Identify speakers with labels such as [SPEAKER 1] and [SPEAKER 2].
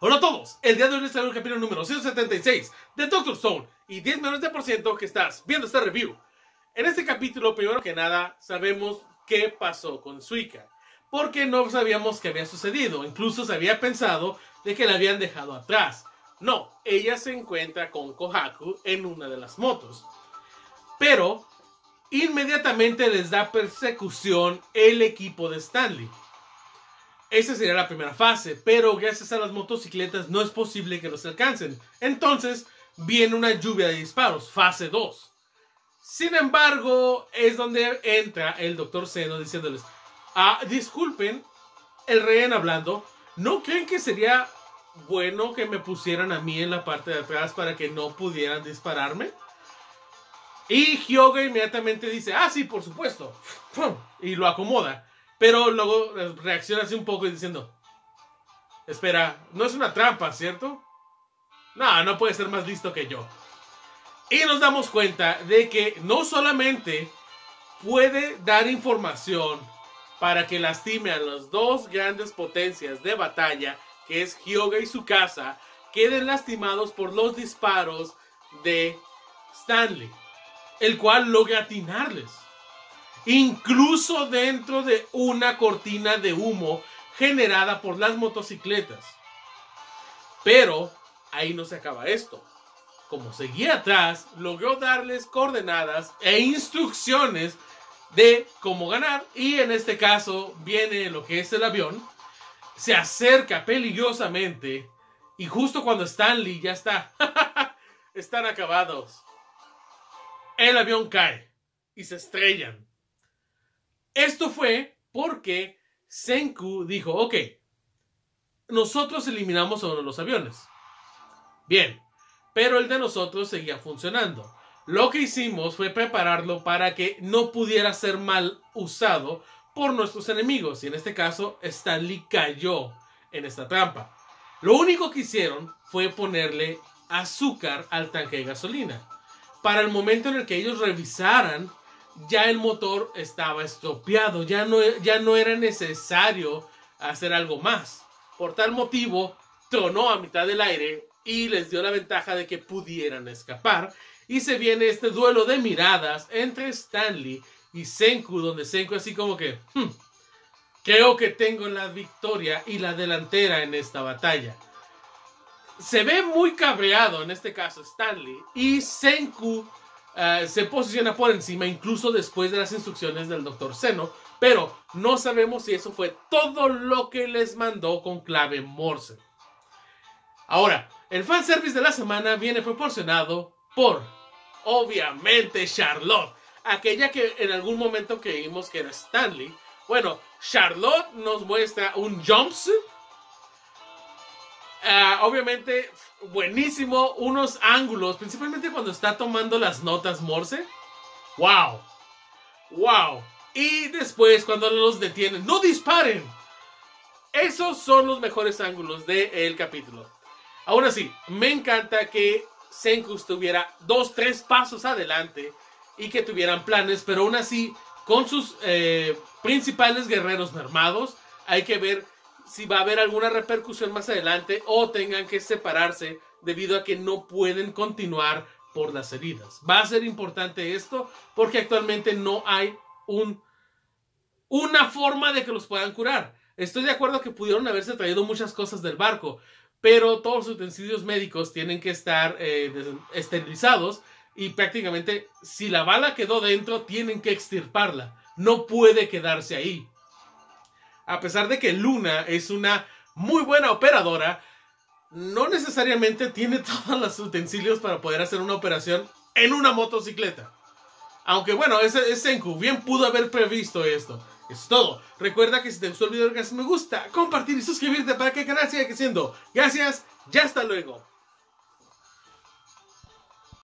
[SPEAKER 1] Hola a todos, el día de hoy les traigo el capítulo número 176 de Doctor Stone y 10 menos de por ciento que estás viendo esta review. En este capítulo, primero que nada, sabemos qué pasó con Suika, porque no sabíamos qué había sucedido, incluso se había pensado de que la habían dejado atrás. No, ella se encuentra con Kohaku en una de las motos. Pero inmediatamente les da persecución el equipo de Stanley. Esa sería la primera fase, pero gracias a las motocicletas no es posible que los alcancen. Entonces viene una lluvia de disparos, fase 2. Sin embargo, es donde entra el doctor Zeno diciéndoles, ah, disculpen, el rehén hablando, ¿no creen que sería bueno que me pusieran a mí en la parte de atrás para que no pudieran dispararme? Y Hyoga inmediatamente dice, ah, sí, por supuesto. Y lo acomoda. Pero luego reacciona así un poco diciendo, espera, no es una trampa, ¿cierto? No, no puede ser más listo que yo. Y nos damos cuenta de que no solamente puede dar información para que lastime a las dos grandes potencias de batalla, que es Hyoga y su casa, queden lastimados por los disparos de Stanley, el cual logra atinarles incluso dentro de una cortina de humo generada por las motocicletas. Pero ahí no se acaba esto. Como seguía atrás, logró darles coordenadas e instrucciones de cómo ganar. Y en este caso viene lo que es el avión. Se acerca peligrosamente. Y justo cuando Stanley ya está. están acabados. El avión cae. Y se estrellan. Esto fue porque Senku dijo, ok, nosotros eliminamos a uno de los aviones. Bien, pero el de nosotros seguía funcionando. Lo que hicimos fue prepararlo para que no pudiera ser mal usado por nuestros enemigos. Y en este caso, Stanley cayó en esta trampa. Lo único que hicieron fue ponerle azúcar al tanque de gasolina. Para el momento en el que ellos revisaran ya el motor estaba estropeado, ya no, ya no era necesario hacer algo más. Por tal motivo, tronó a mitad del aire y les dio la ventaja de que pudieran escapar. Y se viene este duelo de miradas entre Stanley y Senku, donde Senku así como que, hmm, creo que tengo la victoria y la delantera en esta batalla. Se ve muy cabreado en este caso Stanley y Senku eh, se posiciona por encima incluso después de las instrucciones del doctor Seno, pero no sabemos si eso fue todo lo que les mandó con clave Morse. Ahora, el fanservice de la semana viene proporcionado por, obviamente, Charlotte, aquella que en algún momento creímos que era Stanley. Bueno, Charlotte nos muestra un jumpsuit. Eh, obviamente buenísimo, unos ángulos, principalmente cuando está tomando las notas Morse. ¡Wow! ¡Wow! Y después cuando los detienen, ¡no disparen! Esos son los mejores ángulos del capítulo. Aún así, me encanta que Senku estuviera dos, tres pasos adelante y que tuvieran planes, pero aún así, con sus eh, principales guerreros mermados, hay que ver si va a haber alguna repercusión más adelante o tengan que separarse debido a que no pueden continuar por las heridas. Va a ser importante esto porque actualmente no hay un, una forma de que los puedan curar. Estoy de acuerdo que pudieron haberse traído muchas cosas del barco, pero todos los utensilios médicos tienen que estar eh, esterilizados y prácticamente si la bala quedó dentro tienen que extirparla. No puede quedarse ahí a pesar de que Luna es una muy buena operadora, no necesariamente tiene todos los utensilios para poder hacer una operación en una motocicleta. Aunque bueno, ese, es Senku bien pudo haber previsto esto. Es todo. Recuerda que si te gustó el video, que me gusta, compartir y suscribirte para que el canal siga creciendo. Gracias, ya hasta luego.